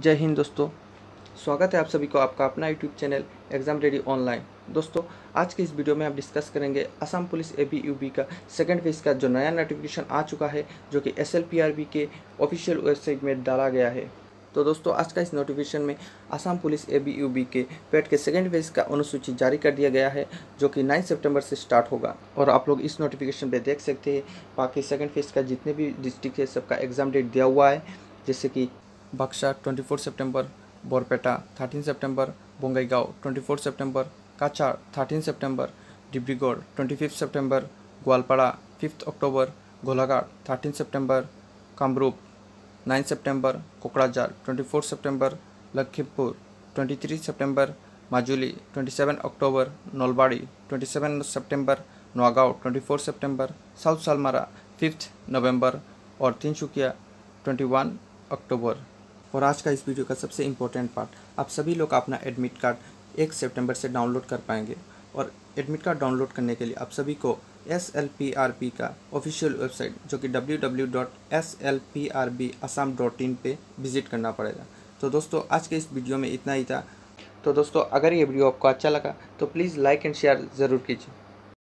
जय हिंद दोस्तों। स्वागत है आप सभी को आपका अपना YouTube channel exam ready online दोस्तों, आज के इस वीडियो में हम डिस्कस करेंगे असम पुलिस ए बी का सेकंड फ़ेज़ का जो नया नोटिफिकेशन आ चुका है, जो कि एसएलपीआरबी के ऑफिशियल वेबसाइट में डाला गया है। तो दोस्तों, आज का इस नोटिफिकेशन में असम पुलिस ए बी के पेट के सेकेंड फ़ेज़ का अनुसूची जारी कर दिया गया है, जो कि 9 सितंबर से स्टार्ट होगा। और आप लोग इस नोटिफिकेशन पे देख सकते हैं, बाकी सेकेंड फ़ेज़ का जितने भी डिस्ट्रिक्ट है, सबका एग्ज़ाम डेट दिया हुआ है, जैसे कि बक्सा 24 सितंबर बोरपेटा 13 सितंबर बोंगईगांव 24 सितंबर काचार 13 सितंबर डिब्रूगढ़ 25 सितंबर ग्वालपाड़ा 5 अक्टूबर गोलाघाट 13 सितंबर कामरूप 9 सितंबर कोकराझार 24 सितंबर लखीमपुर 23 सितंबर माजुली 27 अक्टूबर नलबाड़ी 27 सितंबर नौगांव 24 सितंबर साउथ सालमारा 5 नवंबर और तिनसुकिया 21 अक्टूबर और आज का इस वीडियो का सबसे इम्पोर्टेंट पार्ट आप सभी लोग अपना एडमिट कार्ड एक सितंबर से डाउनलोड कर पाएँगे। और एडमिट कार्ड डाउनलोड करने के लिए आप सभी को S L P R P का ऑफिशियल वेबसाइट जो कि W W dot S L P R B Assam dot in पर विज़िट करना पड़ेगा। तो दोस्तों, आज के इस वीडियो में इतना ही था। तो दोस्तों, अगर ये वीडियो आपको अच्छा लगा तो प्लीज़ लाइक एंड शेयर ज़रूर कीजिए।